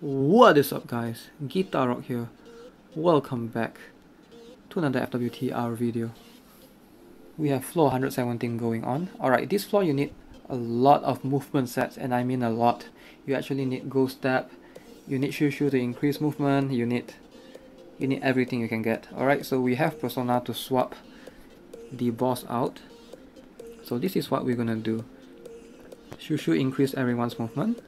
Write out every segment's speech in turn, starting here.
What is up guys, Guitar Rock here. Welcome back to another FWTR video. We have floor 117 going on. Alright, this floor you need a lot of movement sets and I mean a lot. You actually need Ghost Step, you need Shu to increase movement, you need you need everything you can get. Alright, so we have Persona to swap the boss out. So this is what we're gonna do. Shu increase everyone's movement.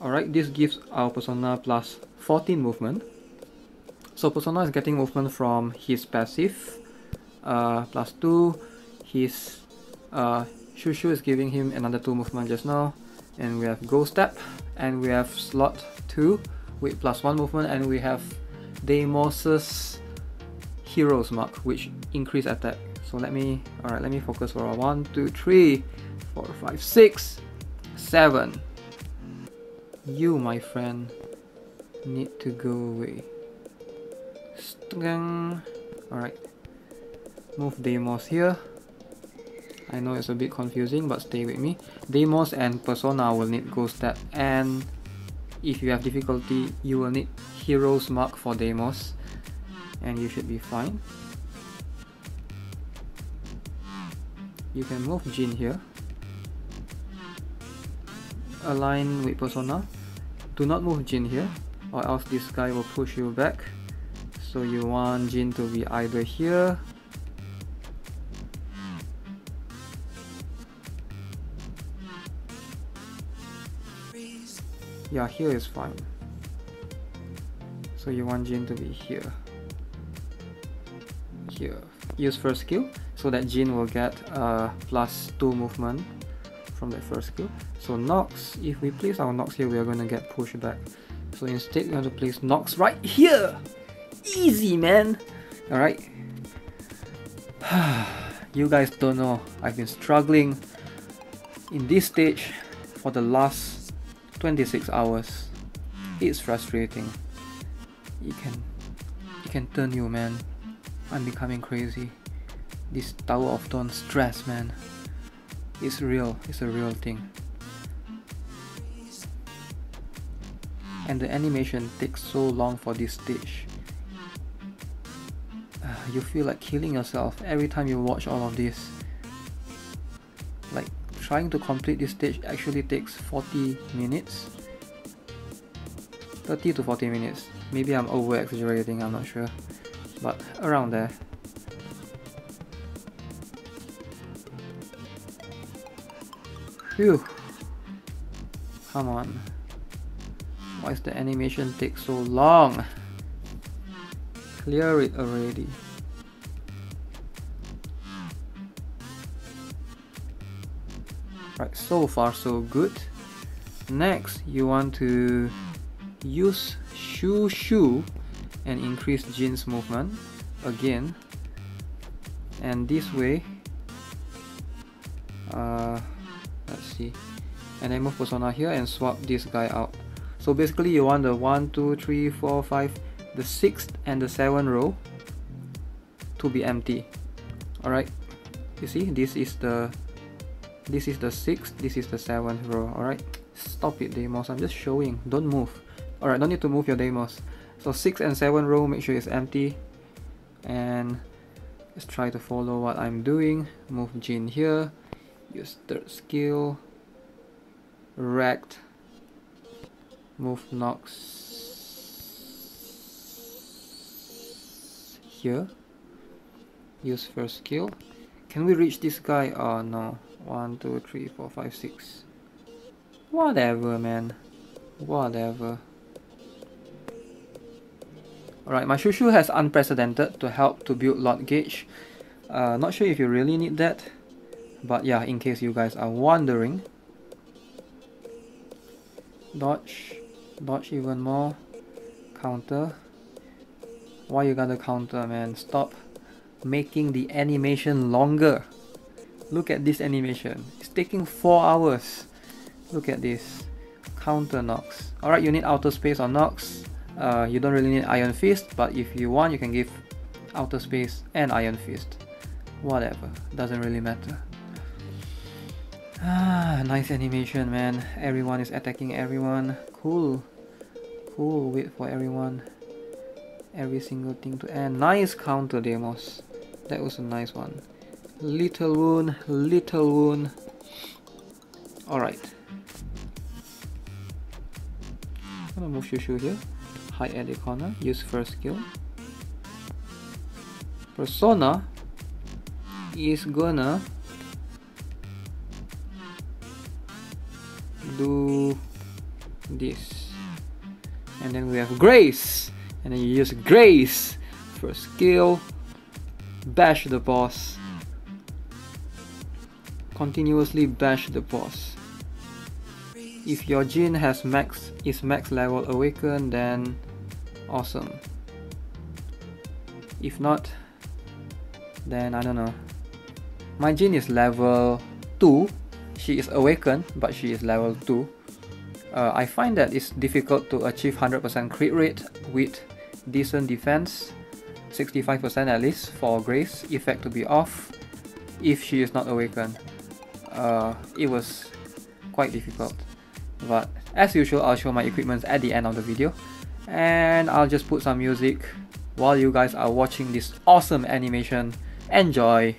Alright, this gives our Persona plus 14 movement. So Persona is getting movement from his passive, uh, plus 2, his uh, Shu is giving him another 2 movement just now, and we have Ghost Step, and we have slot 2 with plus 1 movement, and we have Deimos's Hero's Mark, which increase attack. So let me, alright, let me focus for a 1, 2, 3, 4, 5, 6, 7. You, my friend, need to go away. Alright. Move Deimos here. I know it's a bit confusing, but stay with me. Deimos and Persona will need Ghost Step, and if you have difficulty, you will need Hero's Mark for Deimos, and you should be fine. You can move Jin here. Align with Persona. Do not move Jin here, or else this guy will push you back. So you want Jin to be either here yeah here is fine. So you want Jin to be here. Here. Use first skill so that Jin will get uh, plus 2 movement from that first skill so Nox if we place our Nox here we are going to get pushed back so instead we have to place Nox right here easy man alright you guys don't know I've been struggling in this stage for the last 26 hours. It's frustrating. It can it can turn you man. I'm becoming crazy. This Tower of Dawn stress man. It's real, it's a real thing. And the animation takes so long for this stage. Uh, you feel like killing yourself every time you watch all of this. Like trying to complete this stage actually takes 40 minutes 30 to 40 minutes maybe I'm over exaggerating I'm not sure but around there Phew come on why is the animation take so long clear it already Right, so far so good. Next, you want to use Shu Shu and increase Jin's movement again. And this way, uh, see. And then move Persona here and swap this guy out. So basically you want the 1, 2, 3, 4, 5, the 6th and the 7th row to be empty. Alright, you see this is the this is the sixth this is the seventh row. Alright. Stop it Deimos. I'm just showing. Don't move. Alright don't need to move your Deimos. So 6 and 7 row make sure it's empty. And let's try to follow what I'm doing. Move Jin here. Use third skill rect move Nox here use first skill can we reach this guy? Oh no. One, two, three, four, five, six. Whatever, man. Whatever. Alright, my Shu has unprecedented to help to build Lord Gage. Uh, not sure if you really need that. But yeah, in case you guys are wondering. Dodge. Dodge even more. Counter. Why you gotta counter, man? Stop making the animation longer. Look at this animation. It's taking 4 hours. Look at this. Counter Nox. Alright, you need outer space on Nox. Uh, you don't really need Iron Fist, but if you want, you can give outer space and Iron Fist. Whatever. Doesn't really matter. Ah, nice animation, man. Everyone is attacking everyone. Cool. Cool, wait for everyone. Every single thing to end. Nice counter, Deimos. That was a nice one. Little wound, little wound. Alright. I'm gonna move Shushu here. Hide at the corner. Use first skill. Persona is gonna do this. And then we have grace. And then you use grace for skill. Bash the boss. Continuously bash the boss. If your Jin has max is max level awakened then awesome. If not then I don't know. My Jin is level 2 she is awakened, but she is level 2. Uh, I find that it's difficult to achieve 100% crit rate with decent defense, 65% at least for Grace effect to be off if she is not awakened. Uh, it was quite difficult. But as usual, I'll show my equipment at the end of the video. And I'll just put some music while you guys are watching this awesome animation. Enjoy!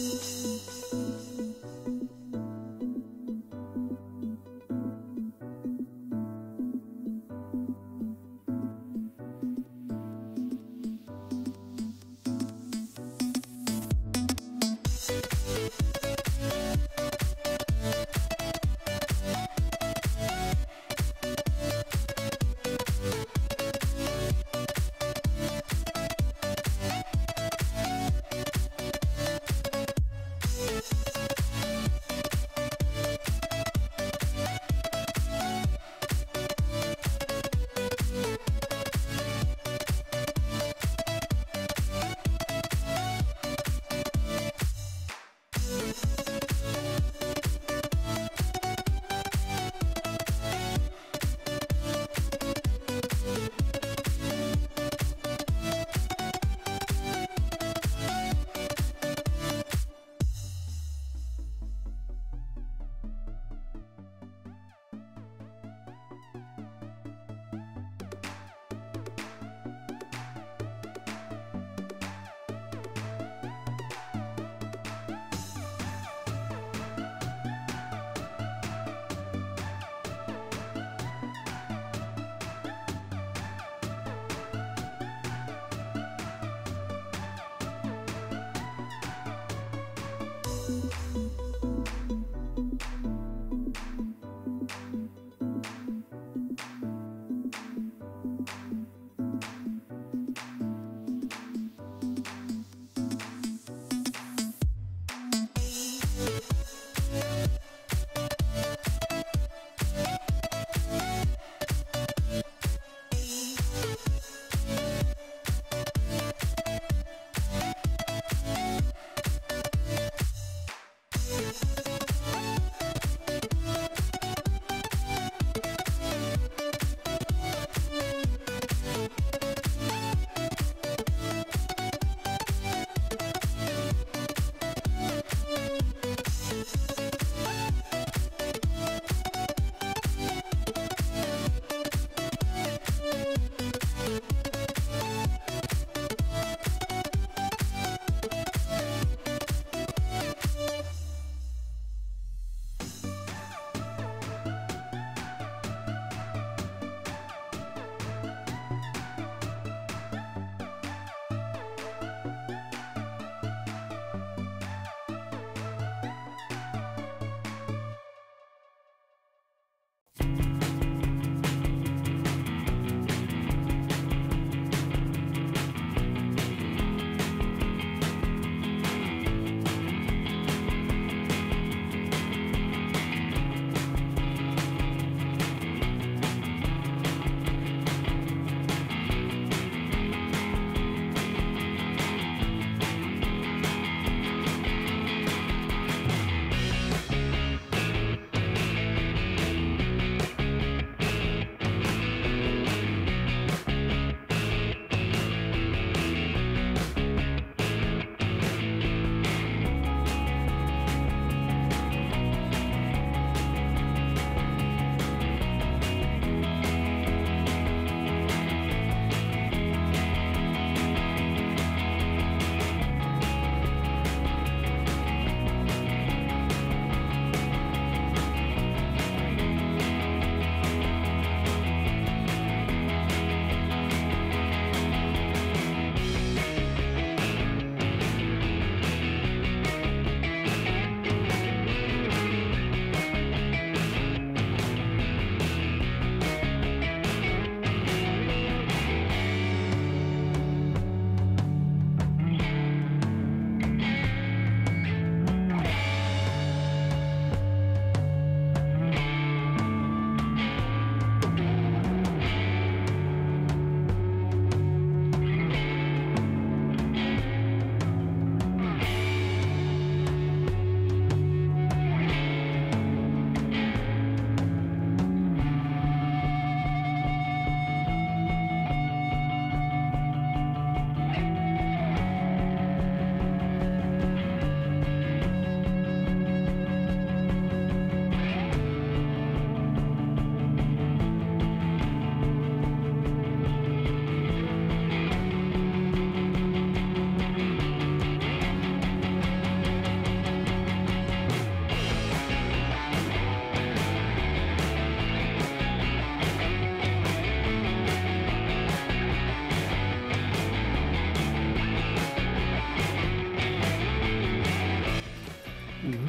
あっ。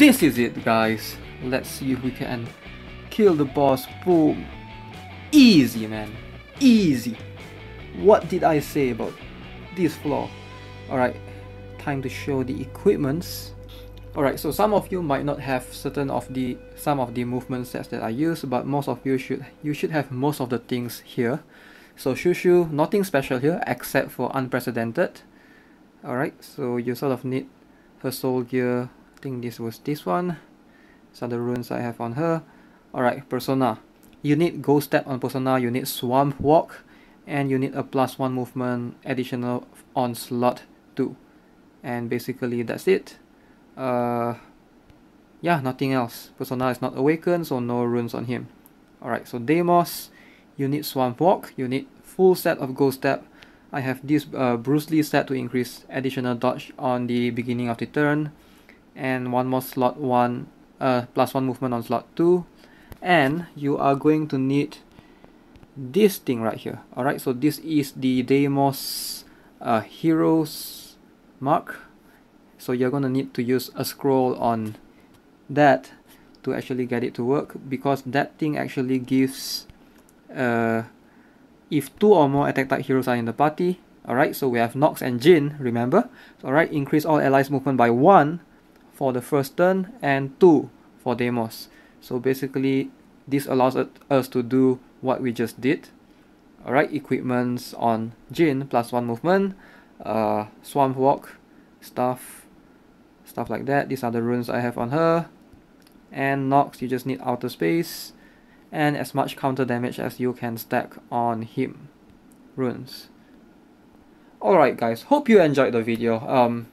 This is it guys. Let's see if we can kill the boss. Boom. Easy man. Easy. What did I say about this floor? Alright, time to show the equipments. Alright, so some of you might not have certain of the some of the movement sets that I use, but most of you should you should have most of the things here. So Shushu, nothing special here except for unprecedented. Alright, so you sort of need her soul gear. Think this was this one. These are the runes I have on her. Alright, Persona. You need Ghost Step on Persona, you need Swamp Walk, and you need a plus one movement additional on slot 2. And basically that's it uh, yeah, nothing else. Persona is not awakened, so no runes on him. Alright, so Deimos, you need Swamp Walk, you need full set of Ghost Step. I have this uh, Bruce Lee set to increase additional dodge on the beginning of the turn. And one more slot 1, uh, plus 1 movement on slot 2. And you are going to need this thing right here. Alright, so this is the Deimos uh, Heroes Mark so you're to need to use a scroll on that to actually get it to work because that thing actually gives uh, if two or more attack type heroes are in the party alright so we have Nox and Jin remember alright increase all allies movement by 1 for the first turn and 2 for Deimos. So basically this allows us to do what we just did. Alright equipments on Jin plus 1 movement uh, Swamp Walk stuff stuff like that. These are the runes I have on her. And Nox you just need outer space and as much counter damage as you can stack on him. Runes. Alright guys hope you enjoyed the video. Um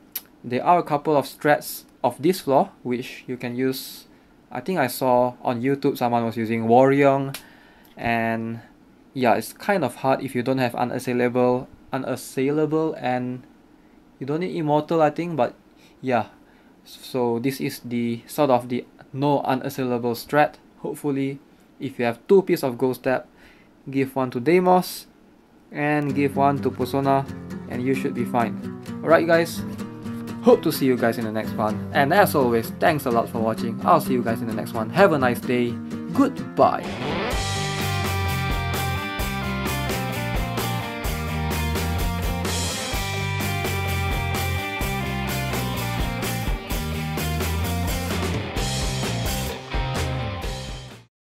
there are a couple of strats of this floor which you can use I think I saw on YouTube someone was using Warrior and yeah it's kind of hard if you don't have unassailable unassailable and you don't need immortal I think but yeah. So this is the sort of the no unassailable strat. Hopefully if you have two pieces of gold step give one to Deimos and give one to Persona and you should be fine. Alright guys hope to see you guys in the next one. And as always thanks a lot for watching. I'll see you guys in the next one. Have a nice day. Goodbye